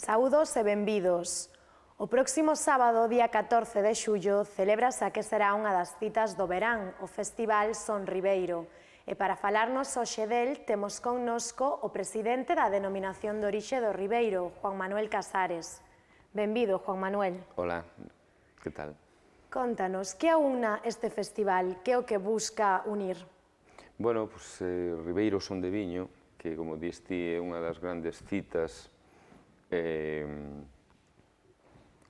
Saúdos e benvidos. O próximo sábado, día 14 de xullo, celebrase a que será unha das citas do verán, o Festival Son Ribeiro. E para falarnos hoxe del, temos connosco o presidente da Denominación de Orixe do Ribeiro, Juan Manuel Casares. Benvido, Juan Manuel. Hola, que tal? Contanos, que aúna este festival? Que é o que busca unir? Bueno, pues, eh, Ribeiro Son de Viño, que, como diste, é unha das grandes citas eh,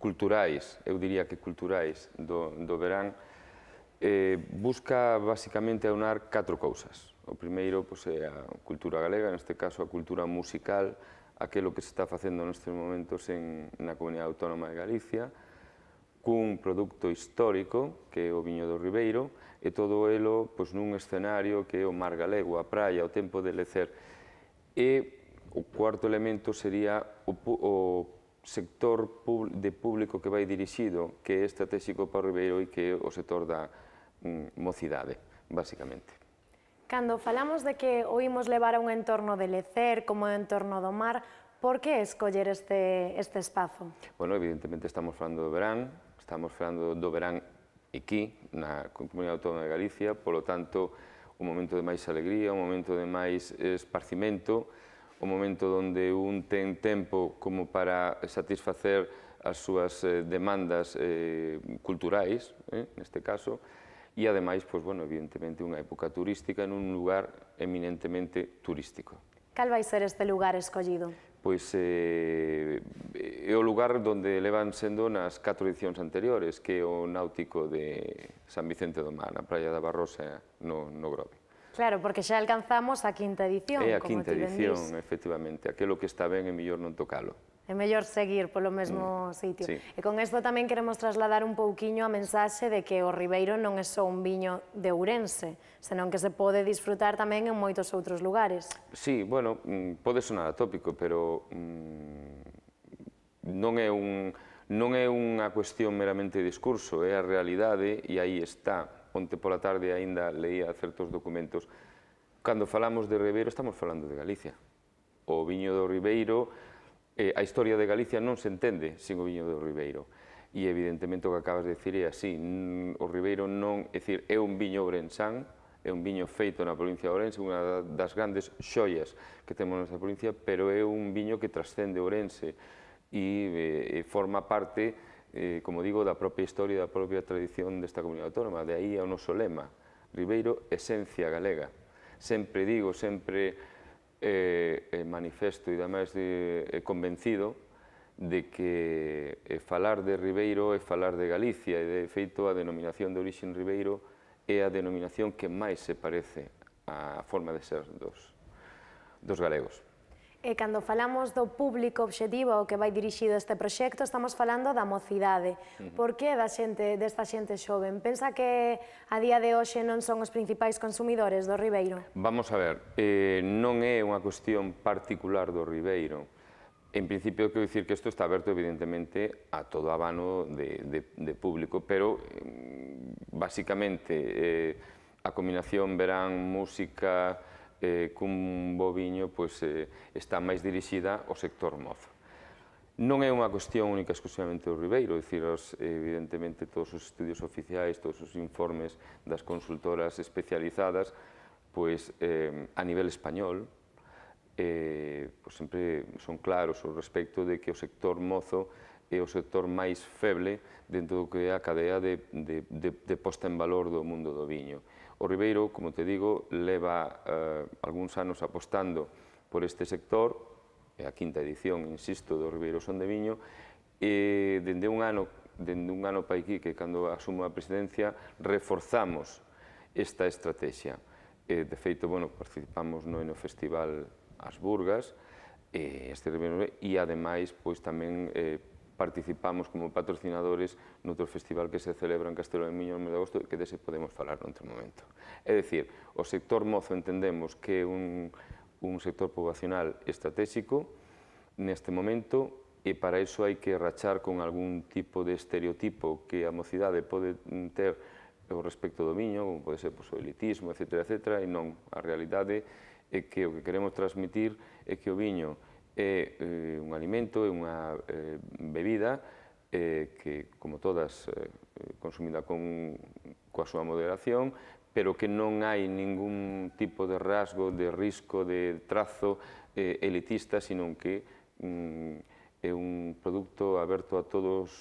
culturais, eu diría que culturais do, do verán, eh, busca basicamente aunar catro cousas. O primeiro pois, é a cultura galega, neste caso a cultura musical, aquilo que se está facendo nestes momentos en, na Comunidade Autónoma de Galicia, cun produto histórico, que é o viño do Ribeiro, e todo elo pois, nun escenario que é o mar galego, a praia, o tempo de lecer. E O cuarto elemento sería o, o sector de público que vai dirixido, que é estratégico para o Ribeiro e que é o sector da mm, mocidade, basicamente. Cando falamos de que o levar a un entorno de lecer, como o entorno do mar, por que escoller este, este espazo? Bueno, evidentemente estamos falando do verán, estamos falando do verán aquí, na Comunidade Autónoma de Galicia, polo tanto, un momento de máis alegría, un momento de máis esparcimento, o momento onde un ten tempo como para satisfacer as súas eh, demandas eh, culturais, eh, neste caso, e ademais, pois, bueno, evidentemente, unha época turística en un lugar eminentemente turístico. Cal vai ser este lugar escollido? Pois eh, é o lugar onde levan sendo nas catro edicións anteriores, que é o náutico de San Vicente do Mar, na Praia da Barrosa, no, no Grove. Claro, porque xa alcanzamos a quinta edición. É a quinta edición, efectivamente. Aquilo que está ben é mellor non tocalo. É mellor seguir polo mesmo mm, sitio. Sí. E con isto tamén queremos trasladar un pouquiño a mensaxe de que o Ribeiro non é só un viño de Ourense, senón que se pode disfrutar tamén en moitos outros lugares. Sí, bueno, mm, pode sonar atópico, pero mm, non é un non é unha cuestión meramente de discurso, é a realidade e aí está onte pola tarde aínda leía certos documentos, cando falamos de Ribeiro estamos falando de Galicia. O viño do Ribeiro, eh, a historia de Galicia non se entende sin o viño do Ribeiro. E evidentemente o que acabas de decir é así, mm, o Ribeiro non, é dicir, é un viño ourensán, é un viño feito na provincia de Ourense, unha das grandes xoias que temos nesta provincia, pero é un viño que trascende Ourense e, eh, e forma parte eh, como digo, da propia historia e da propia tradición desta comunidade autónoma. De aí ao noso lema, Ribeiro, esencia galega. Sempre digo, sempre eh, eh manifesto e además de, eh, convencido de que eh, falar de Ribeiro é falar de Galicia e, de feito, a denominación de orixen Ribeiro é a denominación que máis se parece á forma de ser dos, dos galegos. E cando falamos do público obxectivo ao que vai dirixido este proxecto, estamos falando da mocidade. Uh -huh. Por que da xente, desta xente xoven? Pensa que a día de hoxe non son os principais consumidores do Ribeiro? Vamos a ver, eh, non é unha cuestión particular do Ribeiro. En principio, quero dicir que isto está aberto, evidentemente, a todo abano de, de, de público, pero, eh, basicamente, eh, a combinación verán, música, eh, cun boviño pois, eh, está máis dirixida ao sector mozo. Non é unha cuestión única exclusivamente do Ribeiro, dicir, os, evidentemente todos os estudios oficiais, todos os informes das consultoras especializadas, pois eh, a nivel español, eh, pois sempre son claros ao respecto de que o sector mozo é o sector máis feble dentro do que é a cadea de, de, de, de posta en valor do mundo do viño. O Ribeiro, como te digo, leva eh, algúns anos apostando por este sector, é a quinta edición, insisto, do Ribeiro Son de Viño, e dende un ano, dende un ano pa aquí, que cando asumo a presidencia, reforzamos esta estrategia. E, de feito, bueno, participamos no Eno Festival As Burgas, e este Ribeiro, e ademais, pois tamén eh, participamos como patrocinadores noutro festival que se celebra en Castelo de Miño no mes de agosto e que dese podemos falar noutro momento. É dicir, o sector mozo entendemos que é un, un sector poblacional estratégico neste momento e para iso hai que rachar con algún tipo de estereotipo que a mocidade pode ter o respecto do viño, como pode ser pois, o elitismo, etc, etc, e non, a realidade é que o que queremos transmitir é que o viño é eh, un alimento, é unha eh, bebida eh, que, como todas, eh, eh, consumida con, coa súa moderación, pero que non hai ningún tipo de rasgo, de risco, de trazo eh, elitista, sino que mm, é un produto aberto a todos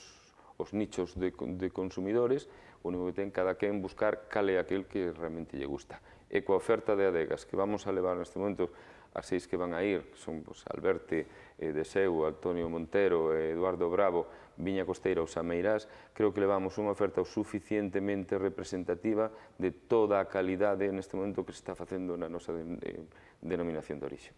os nichos de, de consumidores, o único que ten cada quen buscar cal é aquel que realmente lle gusta. E coa oferta de adegas que vamos a levar neste momento as seis que van a ir, que son pues, Alberti, eh, Deseu, Antonio Montero, eh, Eduardo Bravo, Viña Costeira ou Sameirás, creo que levamos unha oferta suficientemente representativa de toda a calidade neste momento que se está facendo na nosa de, de, denominación de orixe.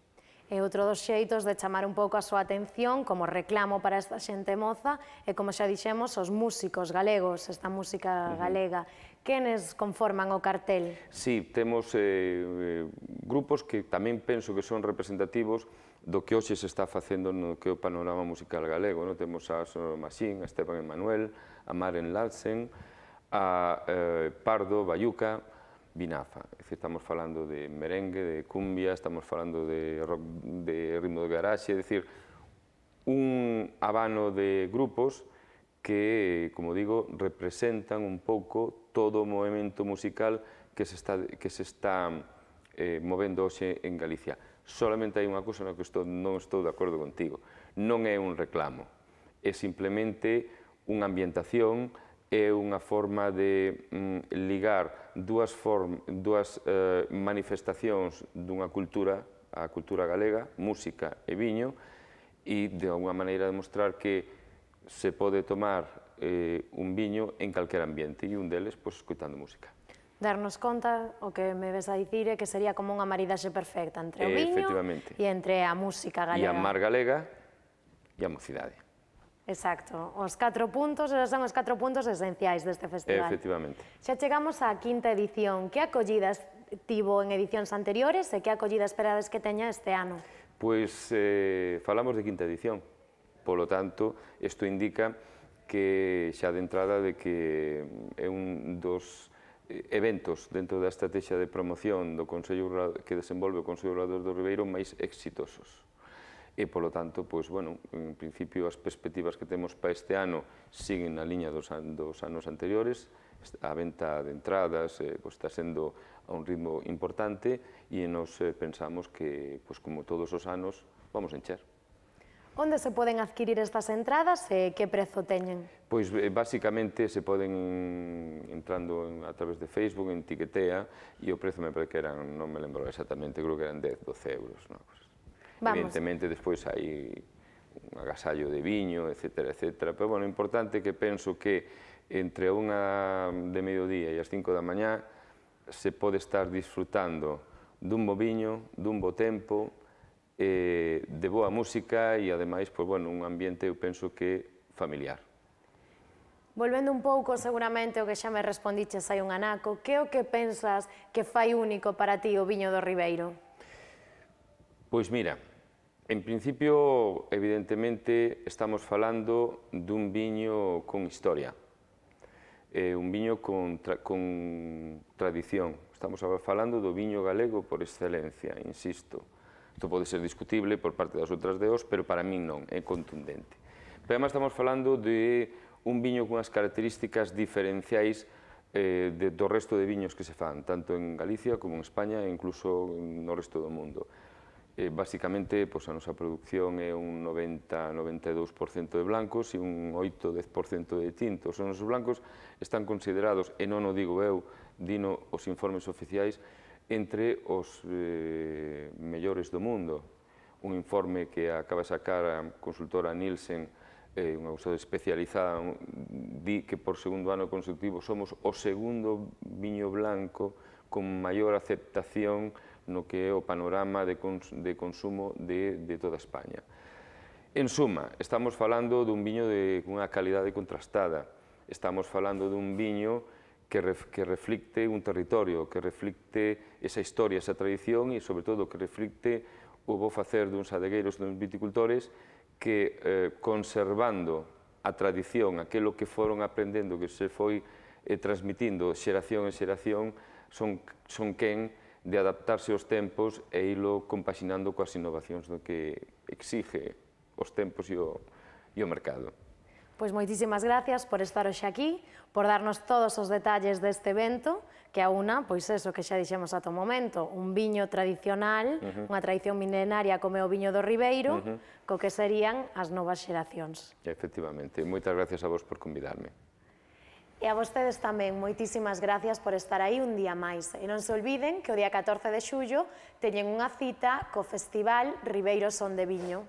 E outro dos xeitos de chamar un pouco a súa atención como reclamo para esta xente moza e, como xa dixemos, os músicos galegos, esta música galega. Uh -huh Quenes conforman o cartel? Sí, temos eh, eh, grupos que tamén penso que son representativos do que hoxe se está facendo no que é o panorama musical galego. No? Temos a Sonoro Masín, a Esteban Emanuel, a Maren Larsen, a eh, Pardo, Bayuca, Binafa. Decir, estamos falando de merengue, de cumbia, estamos falando de, rock, de ritmo de garaxe, é dicir, un abano de grupos que, como digo, representan un pouco todo o movimento musical que se está, que se está eh, movendo hoxe en Galicia. Solamente hai unha cousa na que estou, non estou de acordo contigo. Non é un reclamo, é simplemente unha ambientación, é unha forma de mm, ligar dúas, form, dúas eh, manifestacións dunha cultura, a cultura galega, música e viño, e de alguma maneira demostrar que se pode tomar eh, un viño en calquer ambiente e un deles, pois, escutando música. Darnos conta, o que me ves a dicir, é que sería como unha maridaxe perfecta entre o viño e entre a música galega. E a mar galega e a mocidade. Exacto, os catro puntos, son os catro puntos esenciais deste festival. Efectivamente. Xa chegamos á quinta edición. Que acollidas tivo en edicións anteriores e que acollida esperades que teña este ano? Pois eh, falamos de quinta edición. Polo tanto, isto indica que xa de entrada de que é un dos eh, eventos dentro da estrategia de promoción do Consello que desenvolve o Consello Regulador do Ribeiro máis exitosos. E, polo tanto, pois, bueno, en principio as perspectivas que temos para este ano siguen na liña dos, an dos anos anteriores, a venta de entradas eh, pois, está sendo a un ritmo importante e nos eh, pensamos que, pois, como todos os anos, vamos a encher. Onde se poden adquirir estas entradas eh, e que prezo teñen? Pois eh, basicamente se poden entrando a través de Facebook, en Tiquetea, e o prezo me parece que eran, non me lembro exactamente, creo que eran 10, 12 euros. No? Pues, Vamos. Evidentemente, despois hai un agasallo de viño, etc. etc. Pero, bueno, importante que penso que entre unha de mediodía e as 5 da mañá se pode estar disfrutando dun bo viño, dun bo tempo, eh, de boa música e, ademais, pois, bueno, un ambiente, eu penso que familiar. Volvendo un pouco, seguramente, o que xa me respondiches hai un anaco, que é o que pensas que fai único para ti o viño do Ribeiro? Pois mira, en principio, evidentemente, estamos falando dun viño con historia, eh, un viño con, tra con tradición. Estamos falando do viño galego por excelencia, insisto. Isto pode ser discutible por parte das outras deos, pero para min non, é contundente. Pero además estamos falando de un viño cunhas características diferenciais eh, de, do resto de viños que se fan, tanto en Galicia como en España e incluso no resto do mundo. Eh, basicamente, pois, a nosa produción é un 90-92% de blancos e un 8-10% de tintos. Os nosos blancos están considerados, e non o digo eu, dino os informes oficiais, entre os eh, mellores do mundo. Un informe que acaba de sacar a consultora Nielsen, eh, unha consultora especializada, di que por segundo ano consecutivo somos o segundo viño blanco con maior aceptación no que é o panorama de, cons de consumo de, de toda España. En suma, estamos falando dun viño de cunha calidade contrastada, estamos falando dun viño que, ref, que reflicte un territorio, que reflicte esa historia, esa tradición e, sobre todo, que reflicte o bo facer duns adegueiros, duns viticultores que, eh, conservando a tradición, aquilo que foron aprendendo, que se foi eh, transmitindo xeración en xeración, son, son quen de adaptarse aos tempos e ilo compaxinando coas innovacións do que exige os tempos e o, e o mercado. Pois moitísimas gracias por estar hoxe aquí, por darnos todos os detalles deste evento, que a una, pois eso que xa dixemos ato momento, un viño tradicional, uh -huh. unha tradición milenaria como é o viño do Ribeiro, uh -huh. co que serían as novas xeracións. Efectivamente, moitas gracias a vos por convidarme. E a vostedes tamén, moitísimas gracias por estar aí un día máis. E non se olviden que o día 14 de xullo teñen unha cita co Festival Ribeiro Son de Viño.